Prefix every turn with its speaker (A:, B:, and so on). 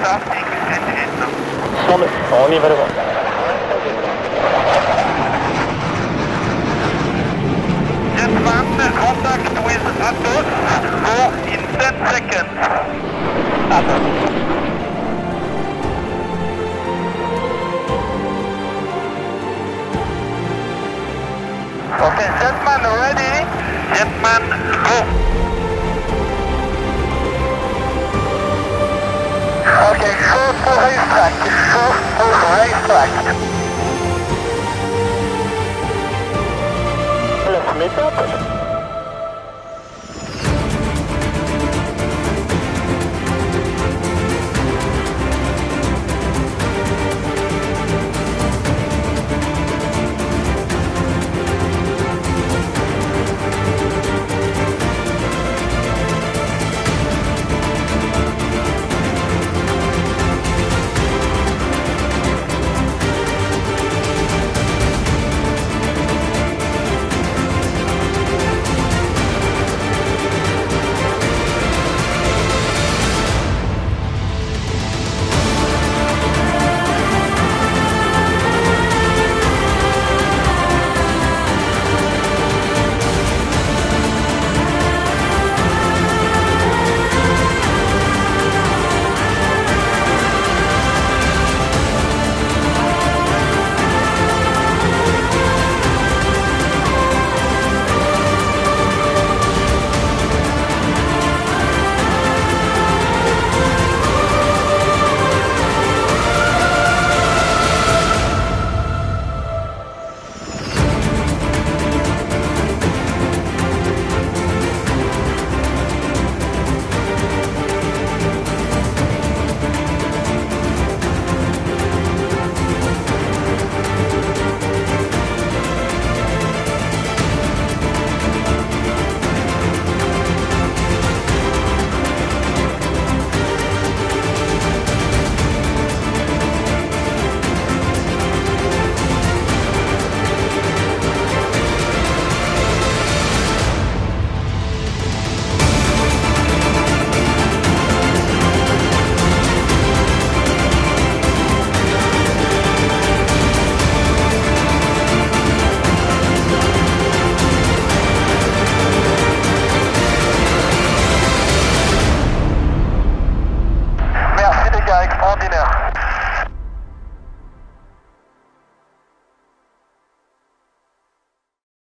A: Voir.
B: Gentlemen, contact with Athos. Go in 10 seconds. Okay, gentlemen, ready? Gentlemen, go. Oké, okay, short voor
A: een strakje.
B: Goed voor een strakje.